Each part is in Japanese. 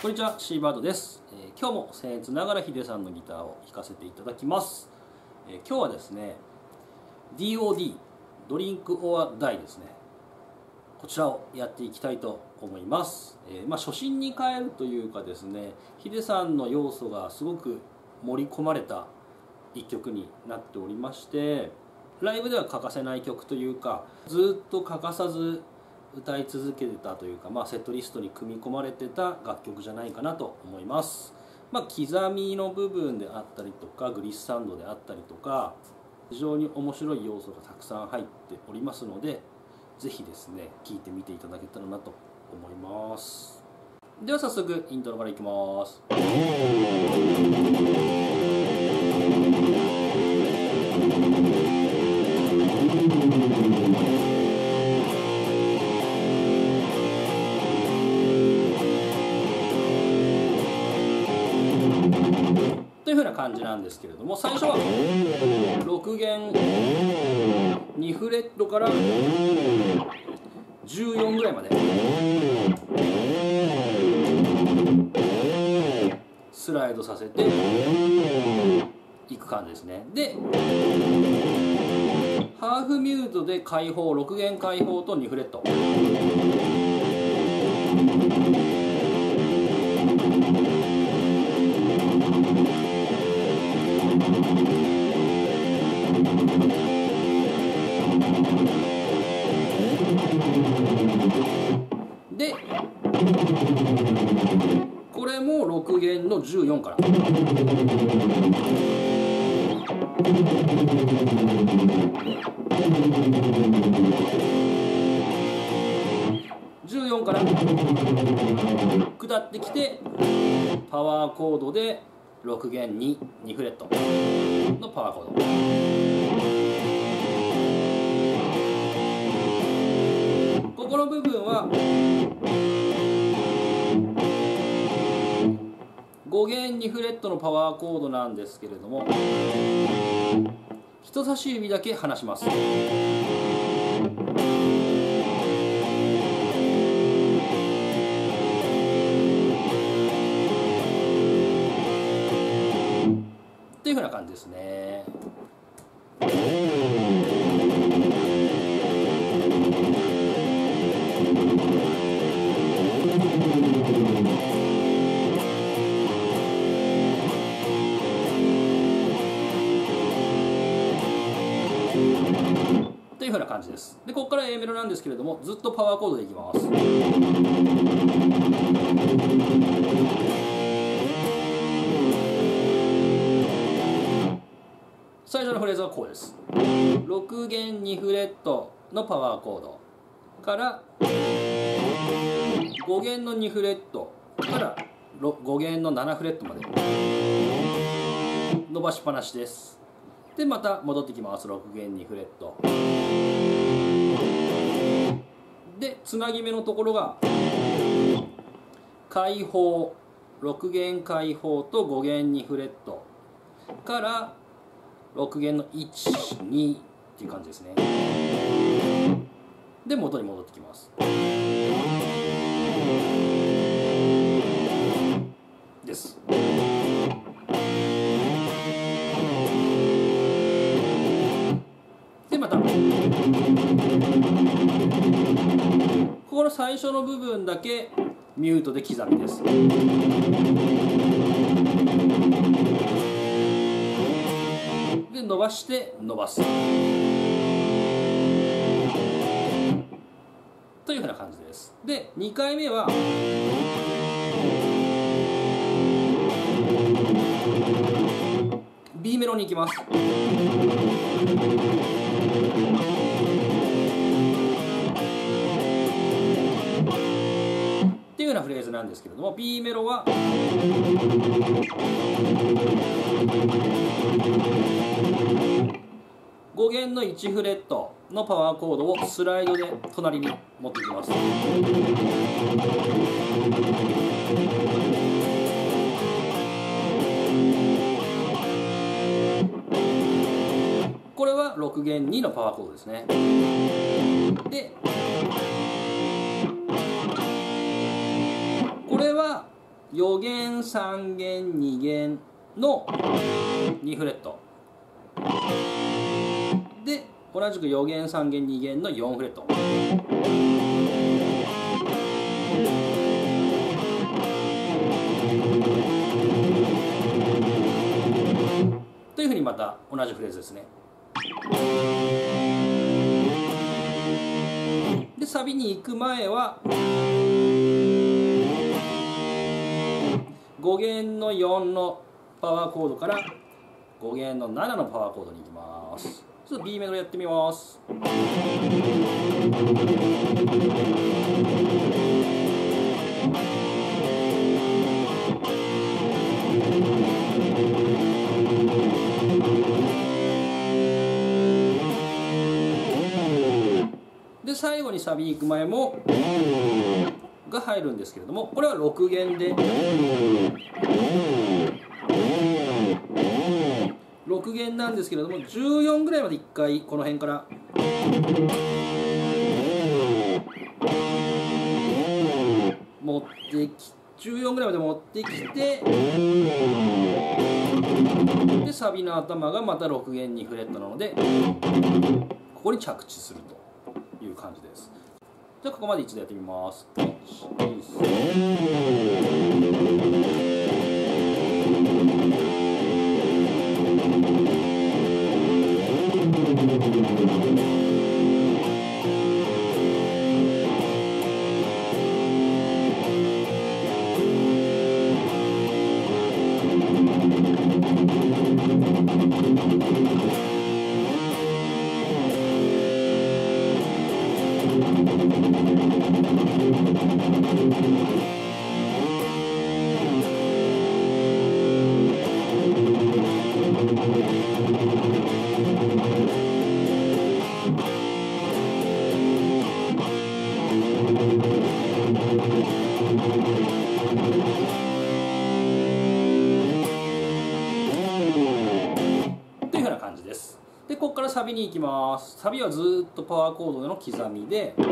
こんにちは、シーバードです、えー今日も僭越ながらヒデさんのギターを弾かせていただきます、えー今日はですね DOD ドリンクオアダイですね。こちらをやっていきたいと思います、えーまあ、初心に変えるというかですねヒデさんの要素がすごく盛り込まれた一曲になっておりましてライブでは欠かせない曲というかずっと欠かさず歌い続けてたというか、まあ、セットリストに組み込まれてた楽曲じゃないかなと思います、まあ、刻みの部分であったりとかグリッサンドであったりとか非常に面白い要素がたくさん入っておりますのでぜひですね聴いてみていただけたらなと思います。では早速イントロからいきます。というふうな感じなんですけれども最初は6弦2フレットから14ぐらいまで。スライドさせていく感じですね。でハーフミュートで開放6弦開放と2フレット。弦の14から。14から。下ってきてパワーコードで6弦に2フレットのパワーコード。ここの部分は5弦2フレットのパワーコードなんですけれども人差し指だけ離します。っていうふうな感じですね。というふうな感じです。でここから A メロなんですけれどもずっとパワーコードでいきます。最初のフレーズはこうです。6弦2フレットのパワーコードから5弦の2フレットから5弦の7フレットまで伸ばしっぱなしです。でまた戻ってきます。6弦2フレット。でつなぎ目のところが開放。6弦開放と5弦2フレット。から6弦の12っていう感じですね。で元に戻ってきますです。ここの最初の部分だけミュートで刻みです。で伸ばして伸ばす。というふうな感じです。で2回目は B メロに行きます。ようなフレーズなんですけれども B メロは5弦の1フレットのパワーコードをスライドで隣に持ってきます。これは6弦2のパワーコードですね。で4弦3弦2弦の2フレット。で同じく4弦3弦2弦の4フレット。というふうにまた同じフレーズですね。でサビに行く前は5弦の4のパワーコードから5弦の7のパワーコードに行きます。ちょっと B メロやってみます。で最後にサビ行く前もが入るんですけれどもこれは6弦で。6弦なんですけれども14ぐらいまで1回この辺から。持ってき14ぐらいまで持ってきてでサビの頭がまた6弦にフレットなのでここに着地するという感じです。じゃあここまで一度やってみます。1 2 3サビに行きます。サビはずっとパワーコードの刻みで。と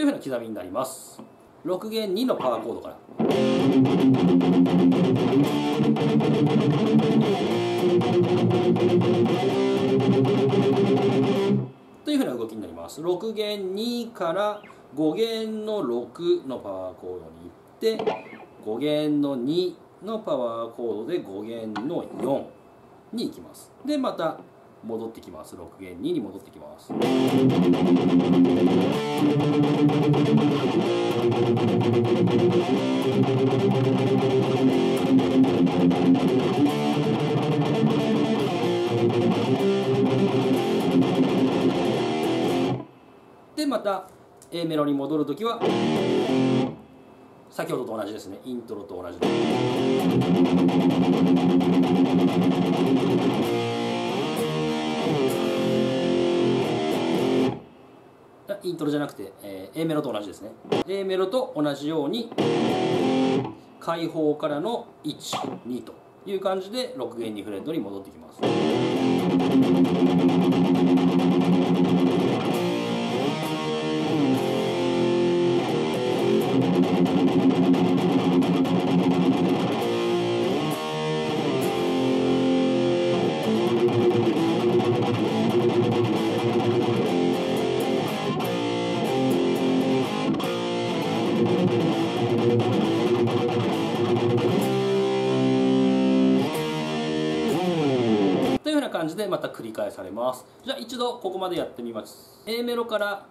いうふうな刻みになります。6弦2のパワーコードから。ふうな動きになります。6弦2から5弦の6のパワーコードに行って5弦の2のパワーコードで5弦の4に行きます。でまた戻ってきます。6弦2に戻ってきます。A メロに戻るときは先ほどと同じですね。イントロと同じ。イントロじゃなくて、えー A メロと同じですね。A メロと同じように開放からの12という感じで6弦2フレットに戻ってきます。というふうな感じでまた繰り返されます。じゃあ一度ここまでやってみます。A メロから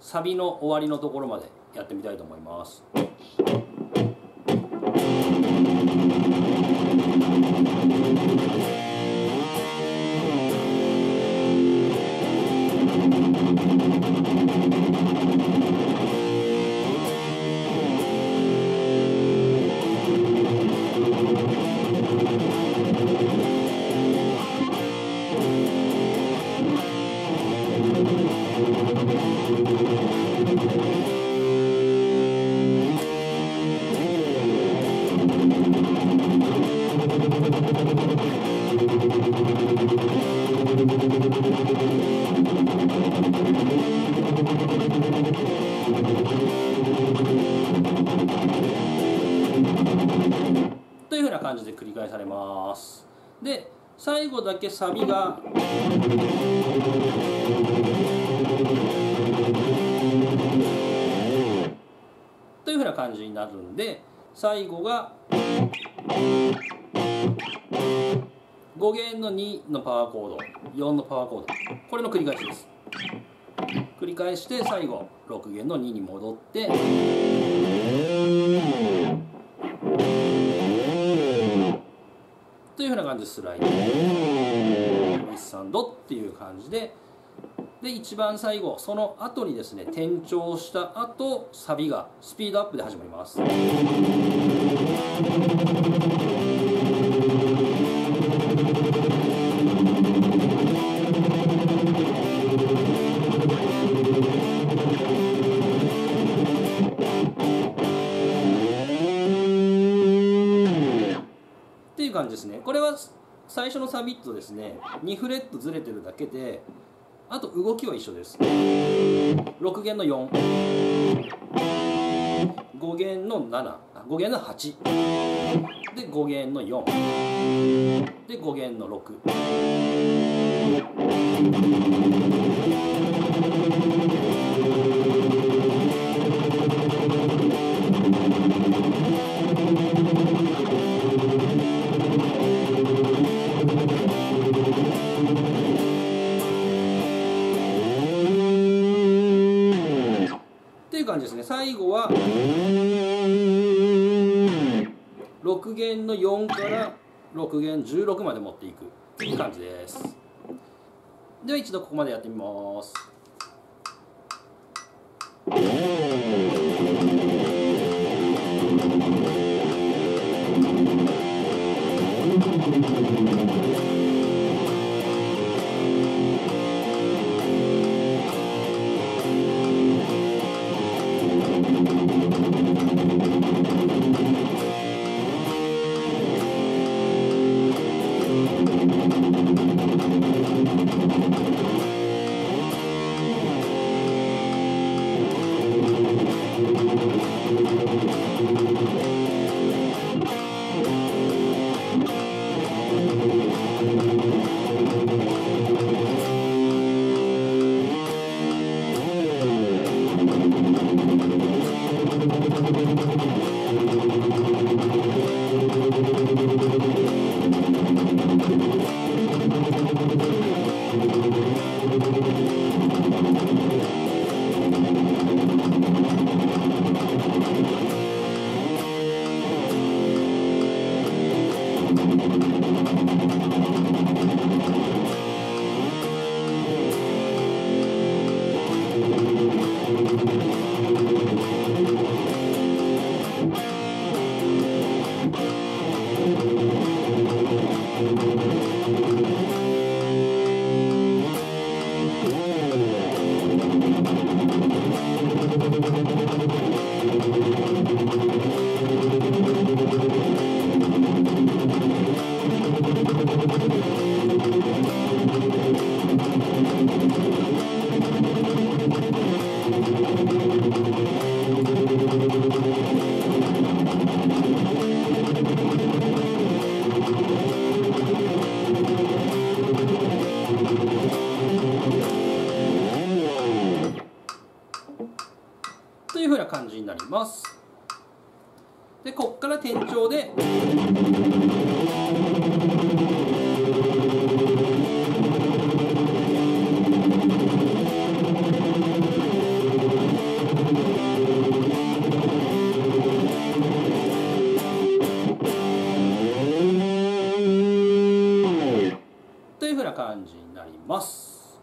サビの終わりのところまでやってみたいと思います。繰り返されます。で最後だけサビがというふうな感じになるんで最後が5弦の2のパワーコード4のパワーコード。これの繰り返しです。繰り返して最後6弦の2に戻ってふうな感じでスライドミスサンドっていう感じで。で一番最後その後にですね転調した後サビがスピードアップで始まります。ですね。これは最初のサビットですね。2フレットずれてるだけであと動きは一緒です。6弦の45弦の75弦の8で5弦の4で5弦の6 6弦の4から6弦16まで持っていく。っていう感じです。では一度ここまでやってみます。ます。でこっから転調で。というふうな感じになります。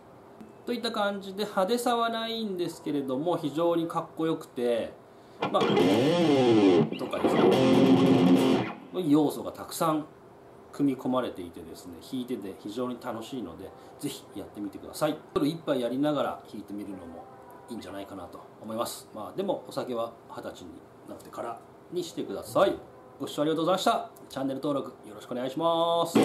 といった感じで派手さはないんですけれども非常にかっこよくて。まあとかですね。要素がたくさん組み込まれていてですね弾いてて非常に楽しいのでぜひやってみてください。夜一杯やりながら弾いてみるのもいいんじゃないかなと思います。まあでもお酒は二十歳になってからにしてください。ご視聴ありがとうございました。チャンネル登録よろしくお願いします。